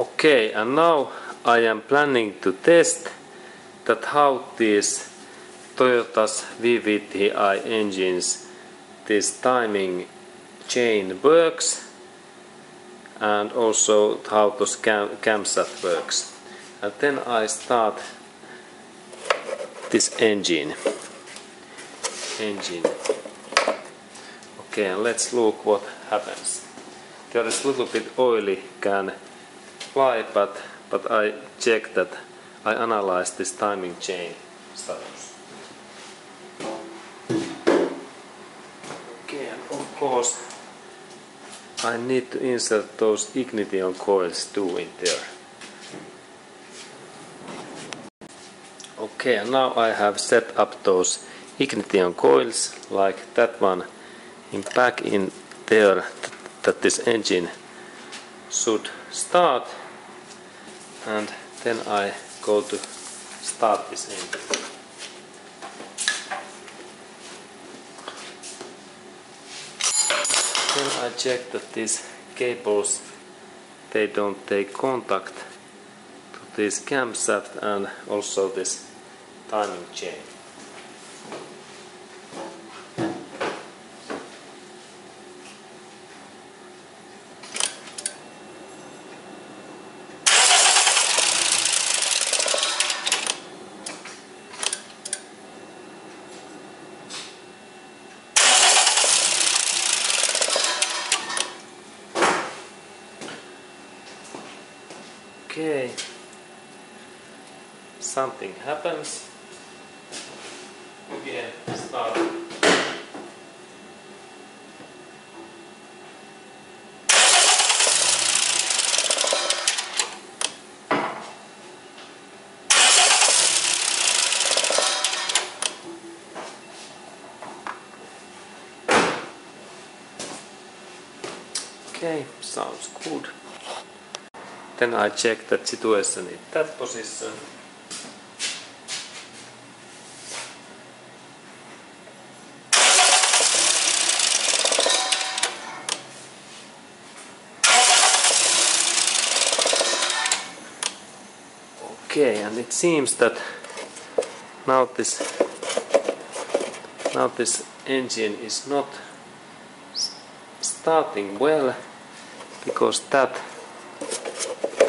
Okay, and now I am planning to test that how these Toyota's VVTi engines, this timing chain works and also how this cam camshaft works. And then I start this engine. Engine. Okay, and let's look what happens. There is a little bit oily can fly, but but I check that I analyze this timing chain status. Okay, and of course I need to insert those ignition coils too in there. Okay, and now I have set up those ignition coils like that one in back in there that this engine should start and then I go to start this engine. Then I check that these cables they don't take contact to this camshaft and also this timing chain. Okay. Something happens. Again, start. Okay, sounds good. Then I check that situation in that position. Okay, and it seems that now this now this engine is not starting well because that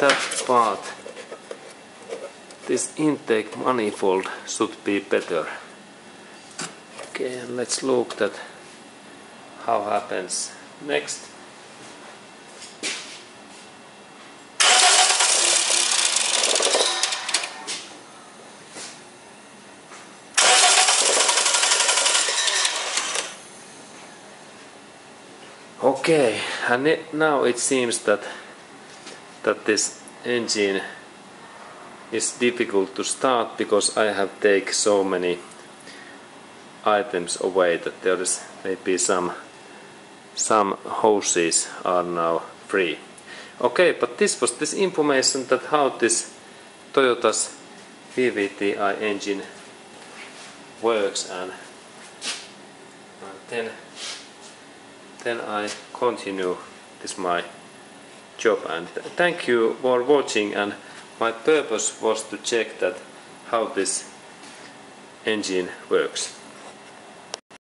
that part. This intake manifold should be better. Okay and let's look that how happens. Next. Okay, and it, now it seems that that this engine is difficult to start because I have taken so many items away that there is maybe some some hoses are now free. Okay, but this was this information that how this Toyota's VVTi engine works and, and then then I continue this my job and thank you for watching and my purpose was to check that how this engine works.